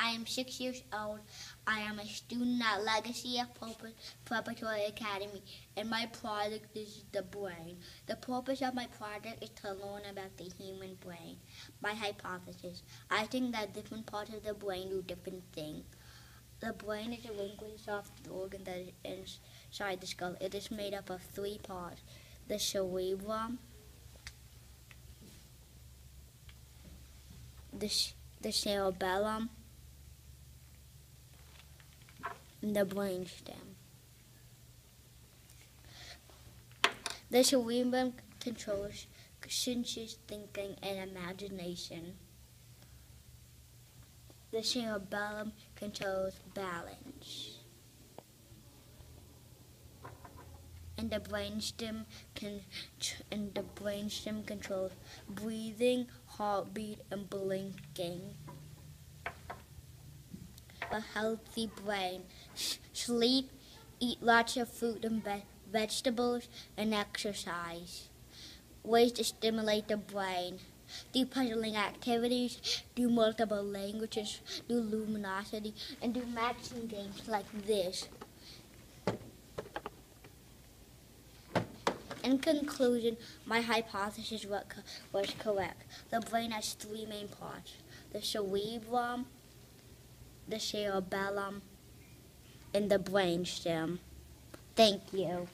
I am six years old. I am a student at Legacy of Purpose Preparatory Academy, and my project is the brain. The purpose of my project is to learn about the human brain. My hypothesis I think that different parts of the brain do different things. The brain is a liquid soft organ that is inside the skull. It is made up of three parts the cerebrum, the, the cerebellum, the brainstem. The cerebrum controls conscious thinking and imagination. The cerebellum controls balance. And the brainstem can and the brainstem controls breathing, heartbeat, and blinking a healthy brain. Sleep, eat lots of fruit and ve- vegetables, and exercise. Ways to stimulate the brain. Do puzzling activities, do multiple languages, do Lumosity, and do matching games like this. In conclusion, my hypothesis was correct. The brain has three main parts the cerebrum, the cerebellum, and the brainstem. Thank you.